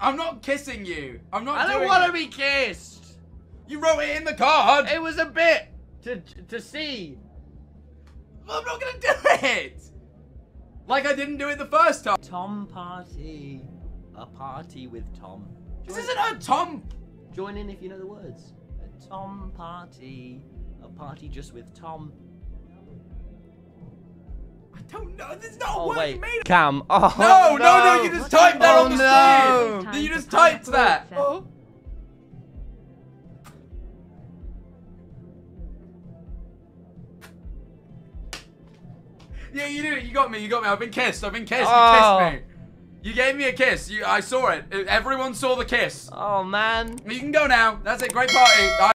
I'm not kissing you. I'm not I don't want to be kissed. You wrote it in the card. It was a bit to to see. I'm not gonna do it. Like I didn't do it the first time. Tom party. A party with Tom. This isn't a Tom. Join in if you know the words. A Tom party. A party just with Tom. I don't know. There's not a Oh word wait, made. Cam. Oh No, no, no, you just typed that Oh, on the no. screen. Just typed that. Oh. Yeah, you did it. You got me. You got me. I've been kissed. I've been kissed. Oh. You kissed me. You gave me a kiss. You, I saw it. Everyone saw the kiss. Oh man. You can go now. That's it. Great party.